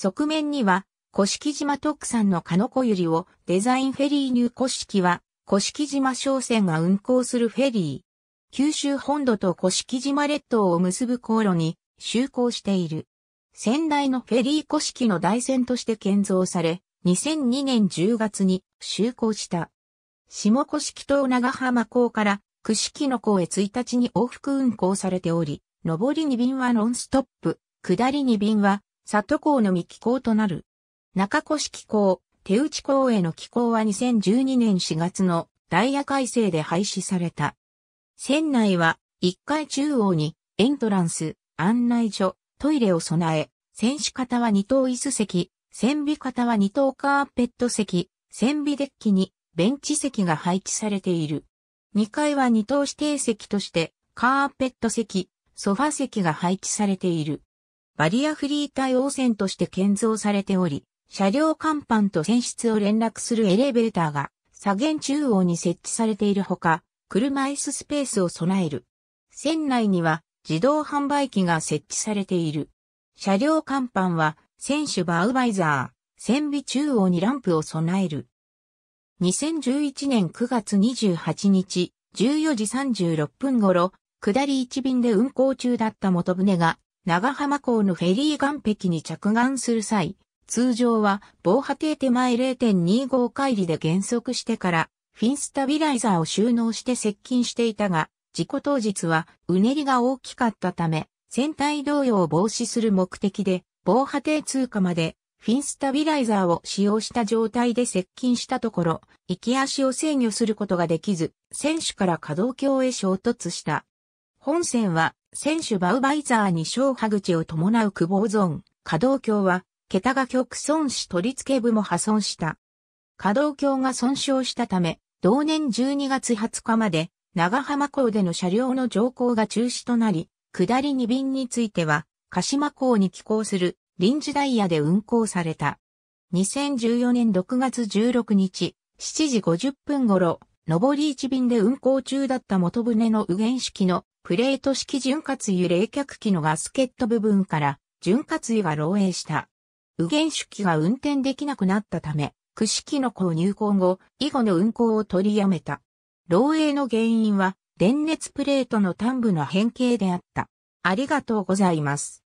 側面には、古式島特産のカノコユリをデザインフェリーニュー古式は、古式島商船が運航するフェリー。九州本土と古式島列島を結ぶ航路に就航している。先代のフェリー古式の台船として建造され、2002年10月に就航した。下古式島長浜港から串式の港へ1日に往復運航されており、上り2便はノンストップ、下り2便は里港の未寄港となる。中古式港、手打港への寄港は2012年4月のダイヤ改正で廃止された。船内は1階中央にエントランス、案内所、トイレを備え、船首方は2等椅子席、船尾方は2等カーペット席、船尾デッキにベンチ席が配置されている。2階は2等指定席として、カーペット席、ソファ席が配置されている。バリアフリー対応線として建造されており、車両甲板と船室を連絡するエレベーターが左舷中央に設置されているほか、車椅子スペースを備える。船内には自動販売機が設置されている。車両甲板は船首バウバイザー、船尾中央にランプを備える。2011年9月28日、14時36分頃、下り1便で運行中だった元船が、長浜港のフェリー岸壁に着岸する際、通常は防波堤手前0.25海里で減速してから、フィンスタビライザーを収納して接近していたが、事故当日はうねりが大きかったため、船体動揺を防止する目的で、防波堤通過までフィンスタビライザーを使用した状態で接近したところ、行き足を制御することができず、選手から可動橋へ衝突した。本線は、選手バウバイザーに小波口を伴う久保ゾーン、可動橋は、桁が極損し取り付け部も破損した。可動橋が損傷したため、同年12月20日まで、長浜港での車両の乗降が中止となり、下り2便については、鹿島港に寄港する臨時ダイヤで運行された。2014年6月16日、7時50分頃、上り一便で運行中だった元船の右舷式のプレート式潤滑油冷却機のガスケット部分から潤滑油が漏洩した。右原手機が運転できなくなったため、串機の購入行後、以後の運行を取りやめた。漏洩の原因は、電熱プレートの端部の変形であった。ありがとうございます。